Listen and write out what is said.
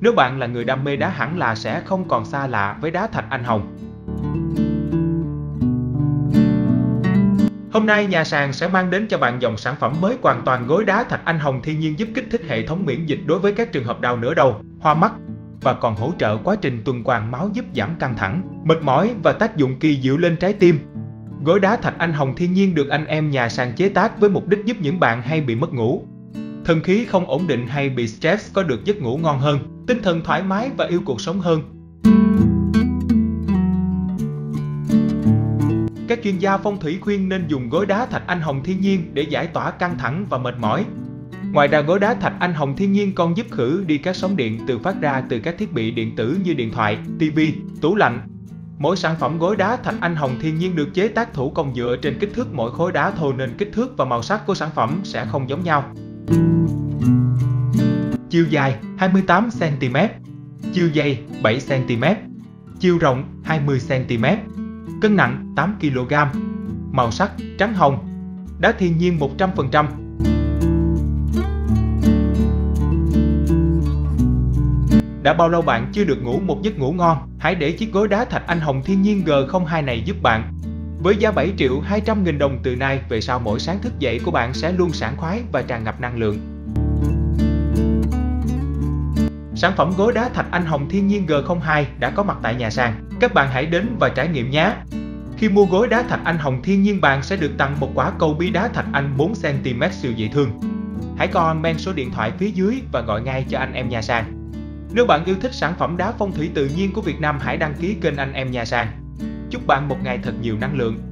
Nếu bạn là người đam mê đá hẳn là sẽ không còn xa lạ với đá thạch anh hồng. Hôm nay nhà sàn sẽ mang đến cho bạn dòng sản phẩm mới hoàn toàn gối đá thạch anh hồng thiên nhiên giúp kích thích hệ thống miễn dịch đối với các trường hợp đau nửa đầu, hoa mắt và còn hỗ trợ quá trình tuần hoàn máu giúp giảm căng thẳng, mệt mỏi và tác dụng kỳ diệu lên trái tim. Gối đá thạch anh hồng thiên nhiên được anh em nhà sàn chế tác với mục đích giúp những bạn hay bị mất ngủ, thân khí không ổn định hay bị stress có được giấc ngủ ngon hơn, tinh thần thoải mái và yêu cuộc sống hơn. Các chuyên gia phong thủy khuyên nên dùng gối đá thạch anh hồng thiên nhiên để giải tỏa căng thẳng và mệt mỏi. Ngoài ra gối đá thạch anh hồng thiên nhiên còn giúp khử đi các sóng điện từ phát ra từ các thiết bị điện tử như điện thoại, TV, tủ lạnh. Mỗi sản phẩm gối đá thạch anh hồng thiên nhiên được chế tác thủ công dựa trên kích thước mỗi khối đá thô nên kích thước và màu sắc của sản phẩm sẽ không giống nhau. Chiều dài 28cm Chiều dày 7cm Chiều rộng 20cm Cân nặng 8kg Màu sắc trắng hồng, Đá thiên nhiên 100% Đã bao lâu bạn chưa được ngủ một giấc ngủ ngon? Hãy để chiếc gối đá thạch anh hồng thiên nhiên G02 này giúp bạn. Với giá 7 triệu 200 nghìn đồng từ nay, về sau mỗi sáng thức dậy của bạn sẽ luôn sảng khoái và tràn ngập năng lượng. Sản phẩm gối đá thạch anh hồng thiên nhiên G02 đã có mặt tại nhà sàn. Các bạn hãy đến và trải nghiệm nhé! Khi mua gối đá thạch anh hồng thiên nhiên, bạn sẽ được tặng một quả cầu bi đá thạch anh 4cm siêu dễ thương. Hãy comment số điện thoại phía dưới và gọi ngay cho anh em nhà sàn. Nếu bạn yêu thích sản phẩm đá phong thủy tự nhiên của Việt Nam, hãy đăng ký kênh anh em nhà sàn. Chúc bạn một ngày thật nhiều năng lượng.